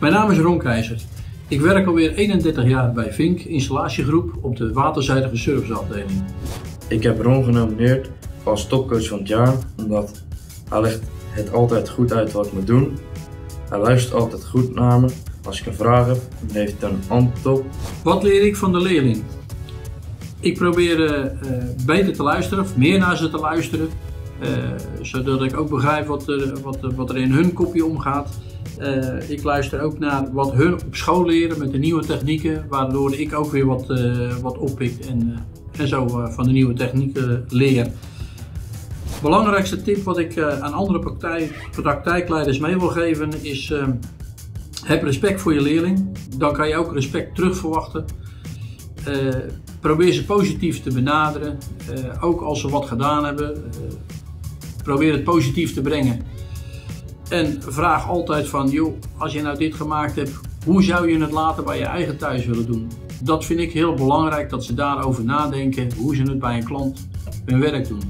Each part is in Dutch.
Mijn naam is Ron Keizer. Ik werk alweer 31 jaar bij Vink Installatiegroep op de waterzijdige serviceafdeling. Ik heb Ron genomineerd als topcoach van het jaar omdat hij legt het altijd goed uit wat ik moet doen. Hij luistert altijd goed naar me. Als ik een vraag heb, dan heeft hij een antwoord op. Wat leer ik van de leerling? Ik probeer eh, eh, beter te luisteren, of meer naar ze te luisteren. eh, zodat ik ook begrijp wat er, wat, wat er in hun kopje omgaat. Eh, ik luister ook naar wat hun op school leren met de nieuwe technieken, waardoor ik ook weer wat, eh, wat oppik en, eh, en zo van de nieuwe technieken leer. Belangrijkste tip wat ik aan andere praktijk, praktijkleiders mee wil geven is: heb respect voor je leerling. Dan kan je ook respect terug verwachten. Eh, probeer ze positief te benaderen, ook als ze wat gedaan hebben. probeer het positief te brengen. En vraag altijd van, joh, als je nou dit gemaakt hebt, hoe zou je het later bij je eigen thuis willen doen? Dat vind ik heel belangrijk, dat ze daarover nadenken, hoe ze het bij een klant hun werk doen.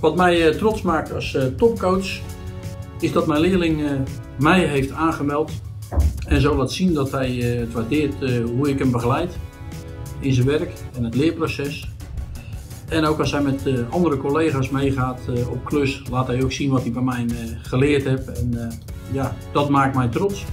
Wat mij eh, trots maakt als eh, topcoach, is dat mijn leerling eh, mij heeft aangemeld en zo laat zien dat hij het waardeert hoe ik hem begeleid in zijn werk en het leerproces. En ook als hij met eh, andere collega's meegaat eh, op klus, laat hij ook zien wat hij bij mij eh, geleerd heeft. En ja, dat maakt mij trots.